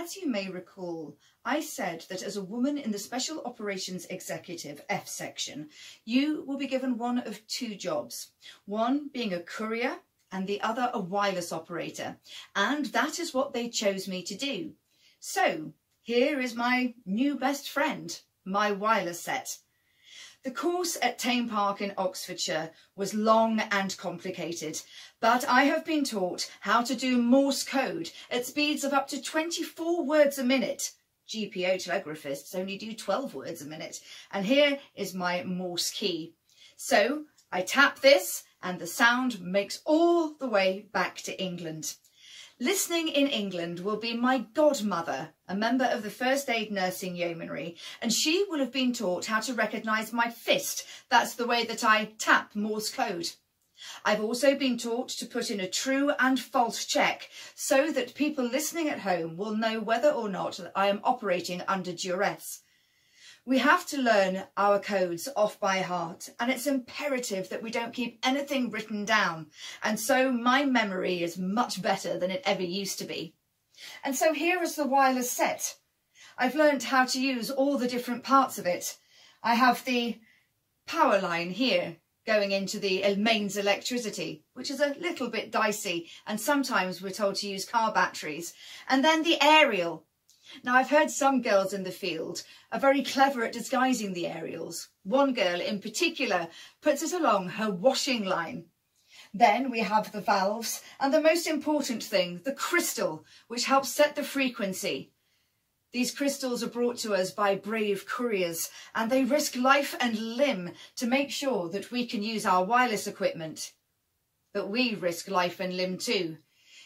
As you may recall, I said that as a woman in the Special Operations Executive F section, you will be given one of two jobs. One being a courier and the other a wireless operator. And that is what they chose me to do. So here is my new best friend, my wireless set. The course at Thame Park in Oxfordshire was long and complicated, but I have been taught how to do Morse code at speeds of up to 24 words a minute. GPO telegraphists only do 12 words a minute, and here is my Morse key. So I tap this and the sound makes all the way back to England. Listening in England will be my godmother, a member of the First Aid Nursing Yeomanry, and she will have been taught how to recognise my fist. That's the way that I tap Morse code. I've also been taught to put in a true and false check so that people listening at home will know whether or not I am operating under duress. We have to learn our codes off by heart and it's imperative that we don't keep anything written down. And so my memory is much better than it ever used to be. And so here is the wireless set. I've learned how to use all the different parts of it. I have the power line here going into the mains electricity, which is a little bit dicey. And sometimes we're told to use car batteries. And then the aerial, now, I've heard some girls in the field are very clever at disguising the aerials. One girl in particular puts it along her washing line. Then we have the valves and the most important thing, the crystal, which helps set the frequency. These crystals are brought to us by brave couriers and they risk life and limb to make sure that we can use our wireless equipment. But we risk life and limb too.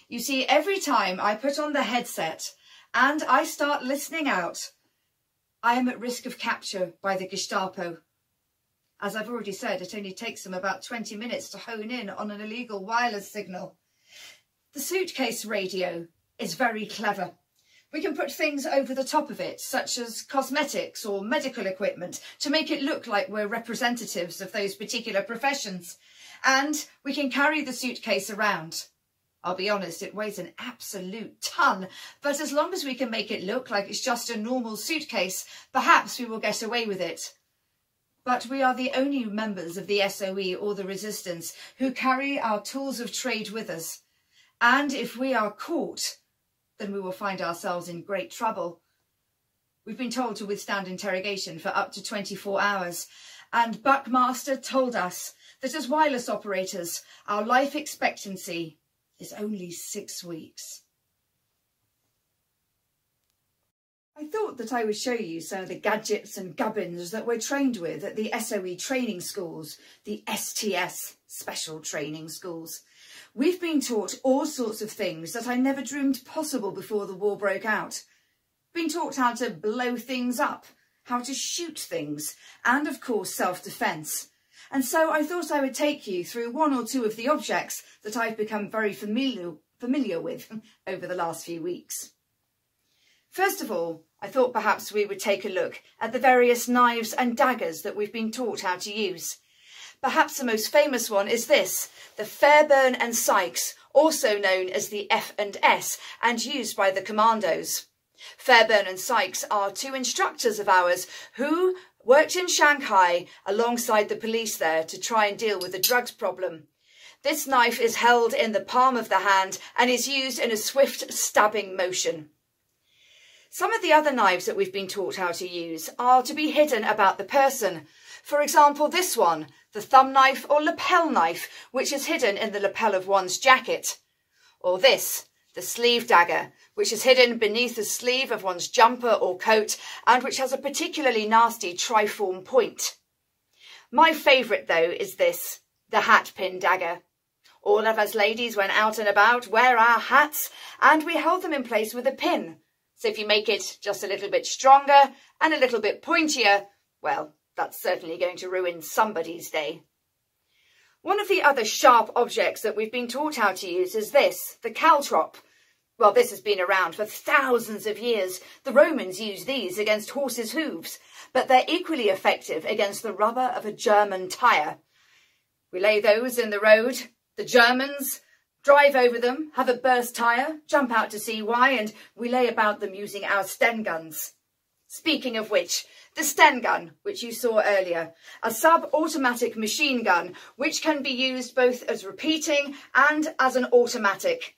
You see, every time I put on the headset, and I start listening out, I am at risk of capture by the Gestapo. As I've already said, it only takes them about 20 minutes to hone in on an illegal wireless signal. The suitcase radio is very clever. We can put things over the top of it, such as cosmetics or medical equipment, to make it look like we're representatives of those particular professions. And we can carry the suitcase around. I'll be honest, it weighs an absolute ton, but as long as we can make it look like it's just a normal suitcase, perhaps we will get away with it. But we are the only members of the SOE or the resistance who carry our tools of trade with us. And if we are caught, then we will find ourselves in great trouble. We've been told to withstand interrogation for up to 24 hours, and Buckmaster told us that as wireless operators, our life expectancy is only six weeks. I thought that I would show you some of the gadgets and gubbins that we're trained with at the SOE training schools, the STS special training schools. We've been taught all sorts of things that I never dreamed possible before the war broke out. Been taught how to blow things up, how to shoot things, and of course self-defence. And so I thought I would take you through one or two of the objects that I've become very familiar, familiar with over the last few weeks. First of all, I thought perhaps we would take a look at the various knives and daggers that we've been taught how to use. Perhaps the most famous one is this, the Fairbairn and Sykes, also known as the F&S and used by the commandos. Fairbairn and Sykes are two instructors of ours who worked in Shanghai alongside the police there to try and deal with the drugs problem. This knife is held in the palm of the hand and is used in a swift stabbing motion. Some of the other knives that we've been taught how to use are to be hidden about the person. For example, this one, the thumb knife or lapel knife, which is hidden in the lapel of one's jacket. Or this, the sleeve dagger, which is hidden beneath the sleeve of one's jumper or coat and which has a particularly nasty triform point. My favourite though is this, the hat pin dagger. All of us ladies when out and about wear our hats and we hold them in place with a pin. So if you make it just a little bit stronger and a little bit pointier, well, that's certainly going to ruin somebody's day. One of the other sharp objects that we've been taught how to use is this, the caltrop, well, this has been around for thousands of years. The Romans used these against horses' hooves, but they're equally effective against the rubber of a German tyre. We lay those in the road. The Germans, drive over them, have a burst tyre, jump out to see why, and we lay about them using our Sten guns. Speaking of which, the Sten gun, which you saw earlier, a sub-automatic machine gun, which can be used both as repeating and as an automatic.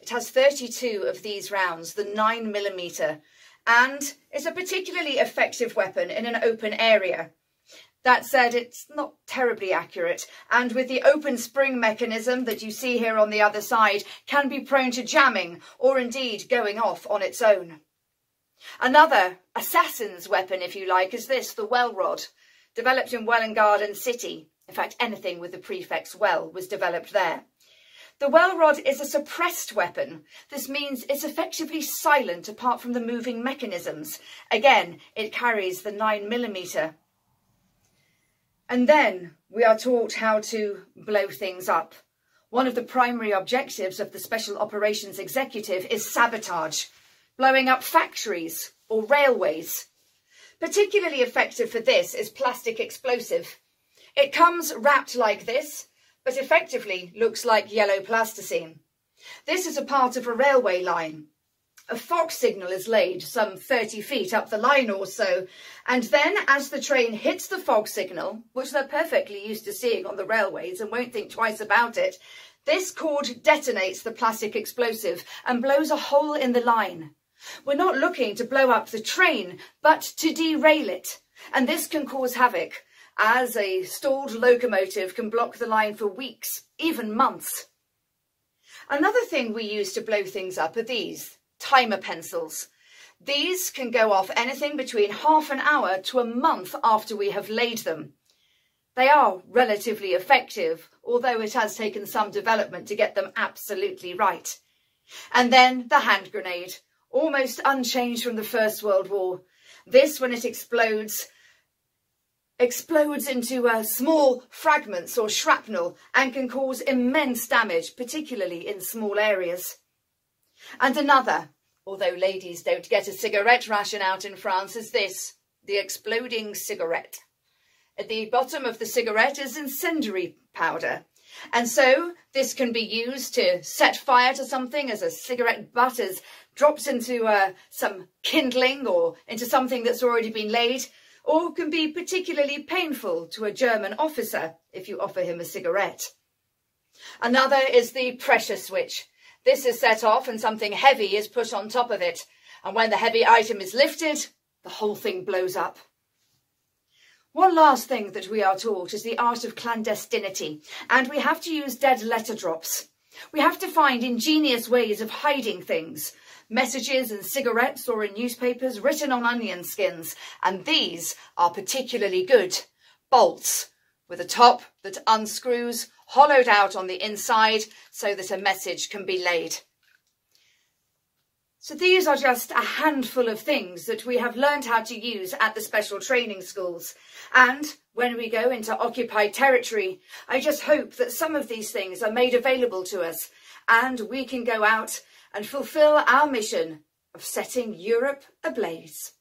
It has 32 of these rounds, the 9mm, and is a particularly effective weapon in an open area. That said, it's not terribly accurate, and with the open spring mechanism that you see here on the other side, can be prone to jamming, or indeed going off on its own. Another assassin's weapon, if you like, is this, the Welrod, developed in Welwyn Garden City. In fact, anything with the prefix well was developed there. The Welrod is a suppressed weapon. This means it's effectively silent apart from the moving mechanisms. Again, it carries the 9mm and then we are taught how to blow things up. One of the primary objectives of the Special Operations Executive is sabotage, blowing up factories or railways. Particularly effective for this is plastic explosive. It comes wrapped like this, but effectively looks like yellow plasticine. This is a part of a railway line a fog signal is laid some 30 feet up the line or so, and then as the train hits the fog signal, which they're perfectly used to seeing on the railways and won't think twice about it, this cord detonates the plastic explosive and blows a hole in the line. We're not looking to blow up the train, but to derail it, and this can cause havoc, as a stalled locomotive can block the line for weeks, even months. Another thing we use to blow things up are these, timer pencils. These can go off anything between half an hour to a month after we have laid them. They are relatively effective, although it has taken some development to get them absolutely right. And then the hand grenade, almost unchanged from the First World War. This, when it explodes, explodes into uh, small fragments or shrapnel and can cause immense damage, particularly in small areas. And another, although ladies don't get a cigarette ration out in France, is this, the exploding cigarette. At the bottom of the cigarette is incendiary powder. And so this can be used to set fire to something as a cigarette butt is drops into uh, some kindling or into something that's already been laid, or can be particularly painful to a German officer if you offer him a cigarette. Another is the pressure switch. This is set off and something heavy is put on top of it. And when the heavy item is lifted, the whole thing blows up. One last thing that we are taught is the art of clandestinity, and we have to use dead letter drops. We have to find ingenious ways of hiding things, messages in cigarettes or in newspapers written on onion skins, and these are particularly good. Bolts, with a top that unscrews hollowed out on the inside so that a message can be laid. So these are just a handful of things that we have learned how to use at the special training schools. And when we go into occupied territory, I just hope that some of these things are made available to us and we can go out and fulfil our mission of setting Europe ablaze.